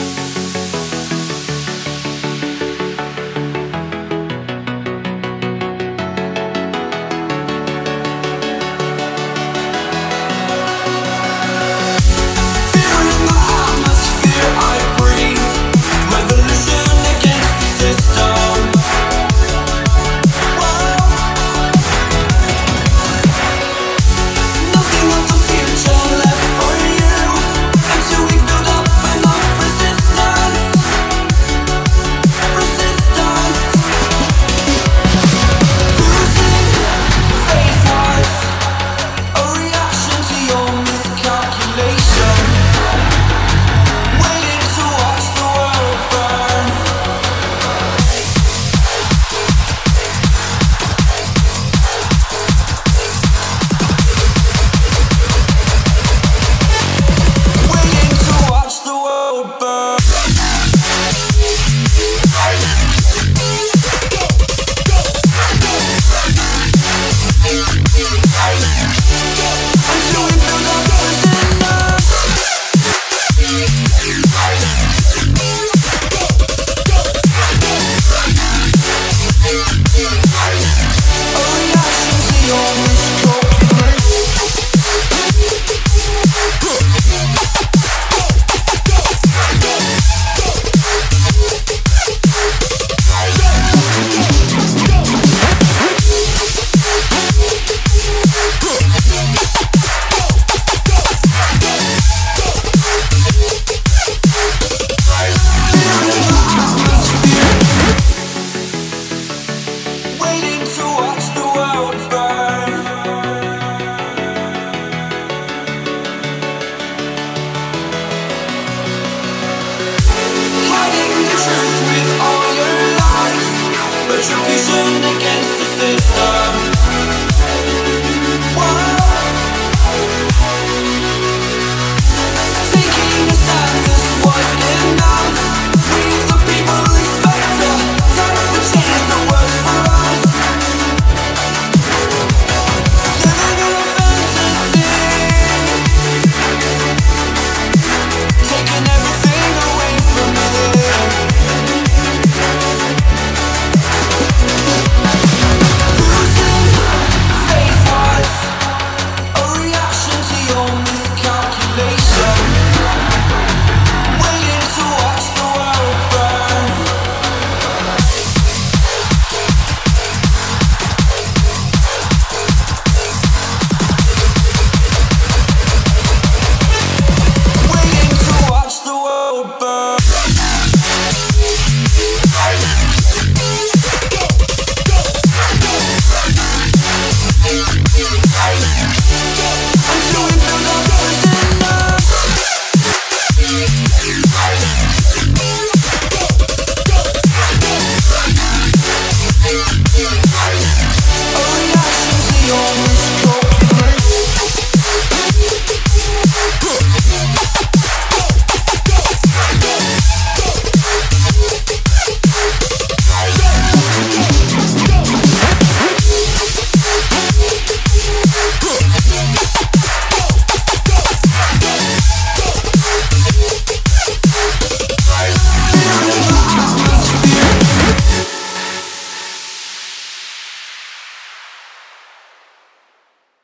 Fearing the.